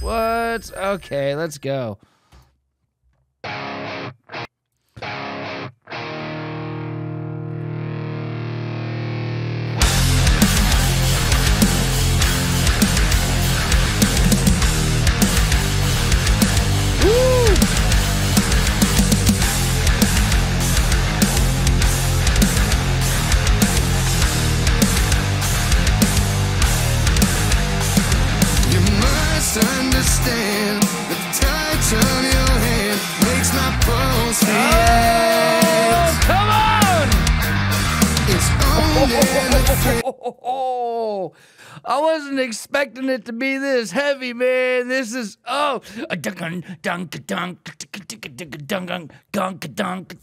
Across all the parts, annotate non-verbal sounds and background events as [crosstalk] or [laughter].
What? Okay, let's go. Understand the touch of your hand makes my pulse react. Oh, come on! It's only the thrill. Oh, I wasn't expecting it to be this heavy, man. This is oh, a dunk dunk dunk dunk dunk dunk dunk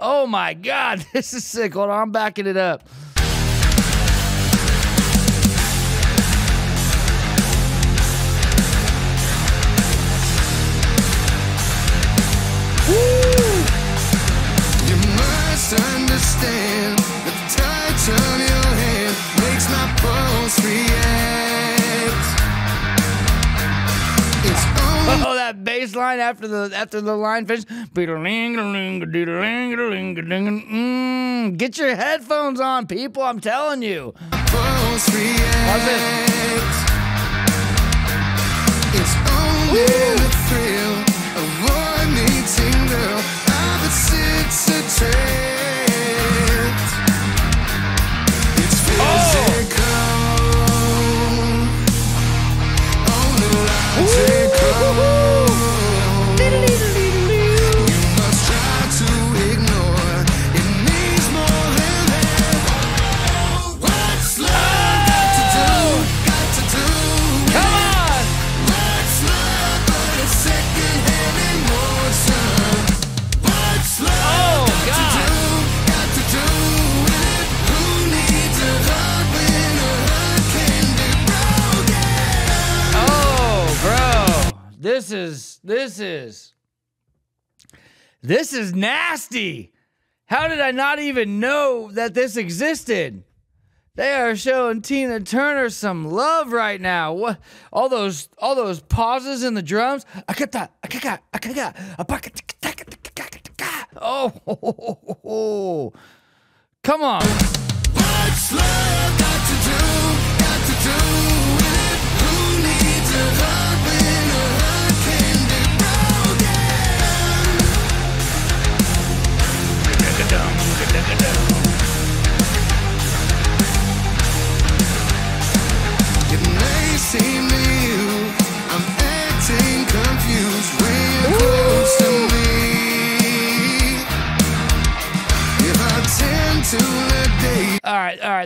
Oh my God, this is sick. Hold on, I'm backing it up. Understand the touch of your hand makes my pulse react. It's only Oh, that bass line after the after the line finish. Mm, get your headphones on, people. I'm telling you. pulse react. This is this is this is nasty. How did I not even know that this existed? They are showing Tina Turner some love right now. What all those all those pauses in the drums? Oh, come on. What's love got to do? Got to do with it? Who needs a hug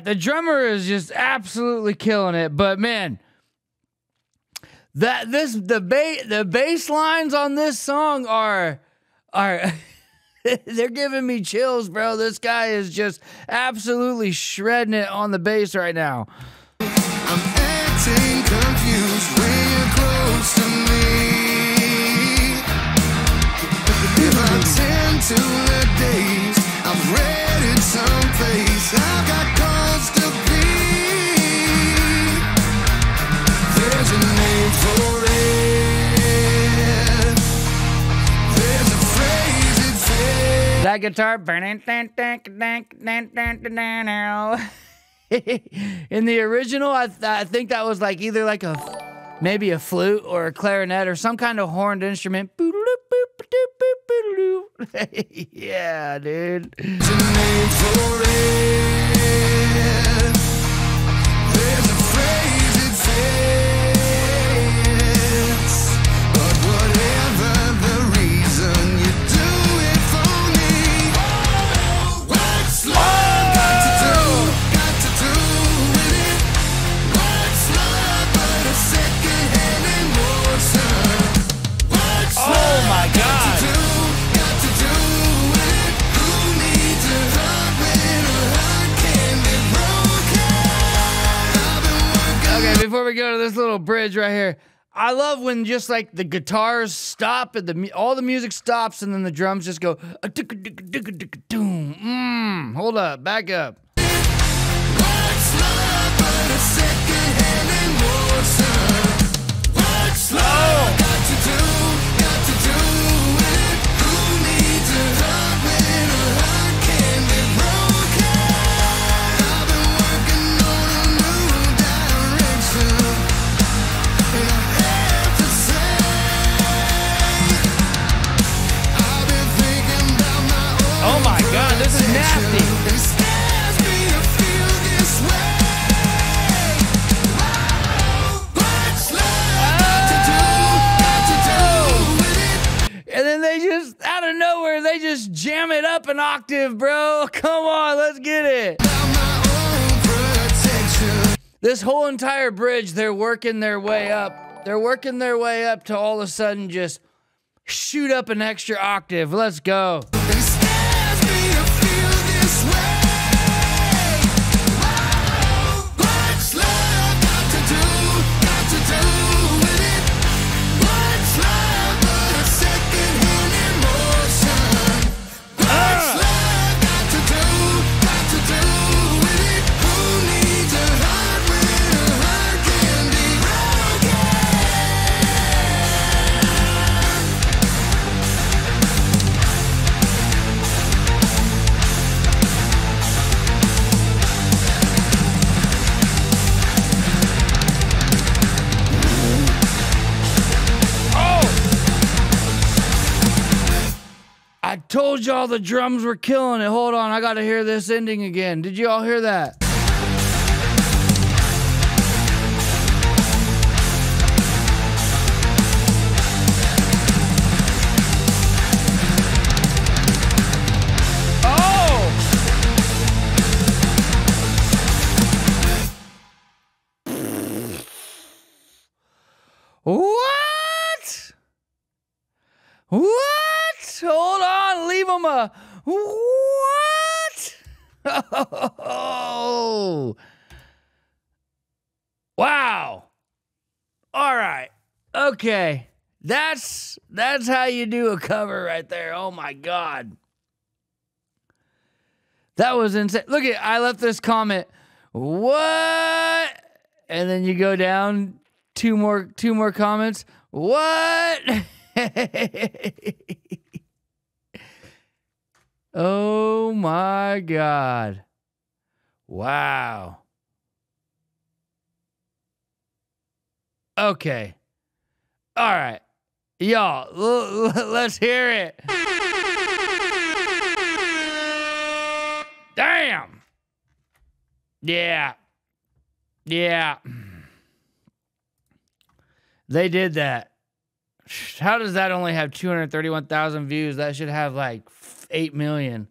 The drummer is just absolutely killing it, but man, that this the ba- the bass lines on this song are are [laughs] they're giving me chills, bro. This guy is just absolutely shredding it on the bass right now. Guitar. [laughs] In the original, I, th- I think that was like either like a maybe a flute or a clarinet or some kind of horned instrument. [laughs] yeah, dude. There's a phrase it fits. we go to this little bridge right here. I love when just like the guitars stop and the all the music stops and then the drums just go. Mm, hold up, back up. Oh. What's love but a second-hand emotion? jam it up an octave, bro. [laughs] Come on, let's get it. This whole entire bridge, they're working their way up. They're working their way up to all of a sudden just shoot up an extra octave. Let's go. Told y'all the drums were killing it. Hold on, I gotta hear this ending again. Did you all hear that? What? Oh, [laughs] wow. All right. Okay. That's that's how you do a cover right there. Oh my god. That was insane. Look at I left this comment. What? And then you go down two more two more comments. What? [laughs] oh my god. Wow. Okay. All right. Y'all, l- l- let's hear it. Damn. Yeah. Yeah. They did that. How does that only have 231,000 views? That should have like 8 million.